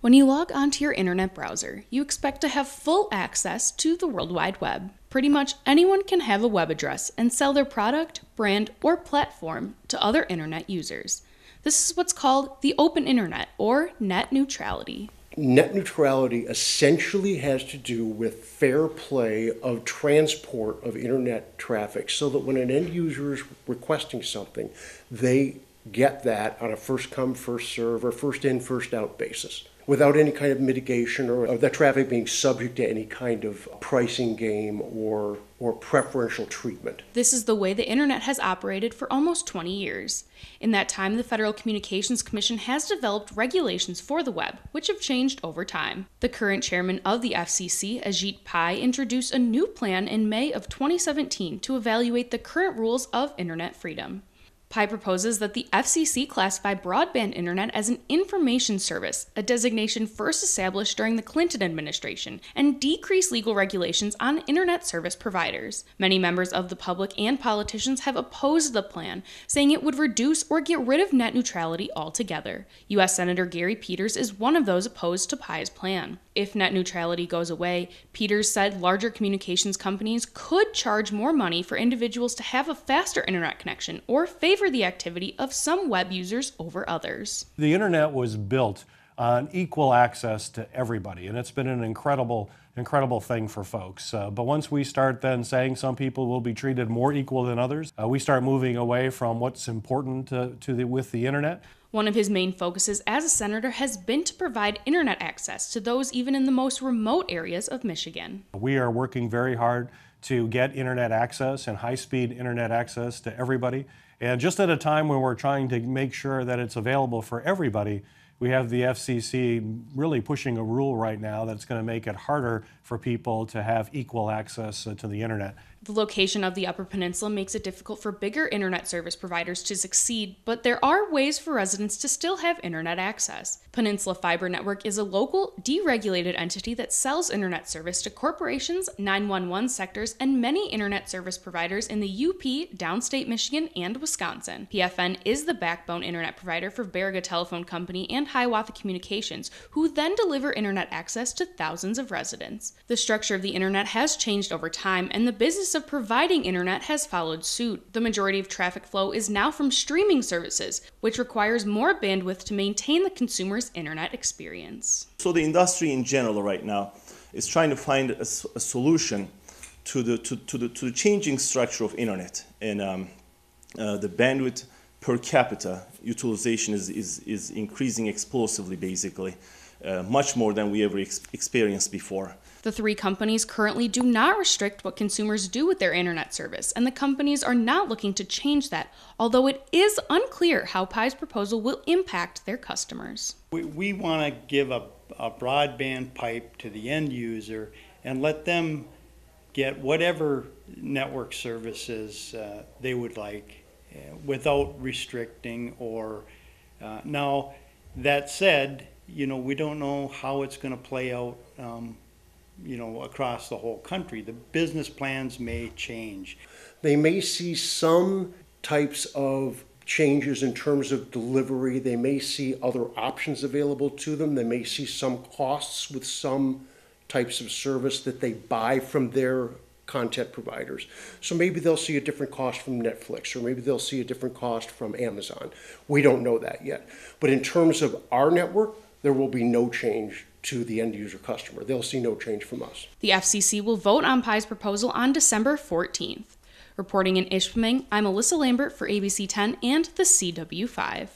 When you log onto your internet browser, you expect to have full access to the World Wide Web. Pretty much anyone can have a web address and sell their product, brand, or platform to other internet users. This is what's called the open internet or net neutrality. Net neutrality essentially has to do with fair play of transport of internet traffic so that when an end user is requesting something, they get that on a first come, first serve, or first in, first out basis without any kind of mitigation or that traffic being subject to any kind of pricing game or or preferential treatment. This is the way the internet has operated for almost 20 years. In that time, the Federal Communications Commission has developed regulations for the web, which have changed over time. The current chairman of the FCC, Ajit Pai, introduced a new plan in May of 2017 to evaluate the current rules of internet freedom. Pai proposes that the FCC classify broadband internet as an information service, a designation first established during the Clinton administration, and decrease legal regulations on internet service providers. Many members of the public and politicians have opposed the plan, saying it would reduce or get rid of net neutrality altogether. U.S. Senator Gary Peters is one of those opposed to Pai's plan. If net neutrality goes away, Peters said larger communications companies could charge more money for individuals to have a faster internet connection or favor the activity of some web users over others. The internet was built on equal access to everybody, and it's been an incredible, incredible thing for folks. Uh, but once we start then saying some people will be treated more equal than others, uh, we start moving away from what's important to, to the, with the internet. One of his main focuses as a senator has been to provide internet access to those even in the most remote areas of Michigan. We are working very hard to get internet access and high speed internet access to everybody. And just at a time when we're trying to make sure that it's available for everybody, we have the FCC really pushing a rule right now that's going to make it harder for people to have equal access to the internet. The location of the Upper Peninsula makes it difficult for bigger internet service providers to succeed, but there are ways for residents to still have internet access. Peninsula Fiber Network is a local, deregulated entity that sells internet service to corporations, 911 sectors, and many internet service providers in the UP, downstate Michigan, and Wisconsin. PFN is the backbone internet provider for Baraga Telephone Company and Hiawatha Communications, who then deliver internet access to thousands of residents. The structure of the internet has changed over time, and the business of providing internet has followed suit. The majority of traffic flow is now from streaming services, which requires more bandwidth to maintain the consumer's internet experience. So the industry in general right now is trying to find a, a solution to the, to, to, the, to the changing structure of internet and um, uh, the bandwidth per capita utilization is, is, is increasing explosively basically, uh, much more than we ever ex experienced before. The three companies currently do not restrict what consumers do with their internet service, and the companies are not looking to change that, although it is unclear how Pai's proposal will impact their customers. We, we want to give a, a broadband pipe to the end user and let them get whatever network services uh, they would like uh, without restricting or uh, now that said you know we don't know how it's going to play out um, you know, across the whole country. The business plans may change. They may see some types of changes in terms of delivery. They may see other options available to them. They may see some costs with some types of service that they buy from their content providers. So maybe they'll see a different cost from Netflix, or maybe they'll see a different cost from Amazon. We don't know that yet. But in terms of our network, there will be no change to the end user customer. They'll see no change from us. The FCC will vote on Pai's proposal on December 14th. Reporting in Ishpeming, I'm Alyssa Lambert for ABC 10 and the CW5.